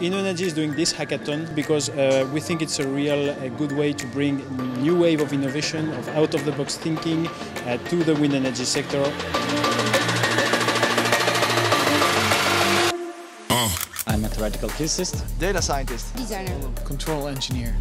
InnoEnergy is doing this hackathon because uh, we think it's a real a good way to bring new wave of innovation, of out-of-the-box thinking uh, to the wind energy sector. Oh. I'm a theoretical physicist. Data scientist. Designer. Control engineer.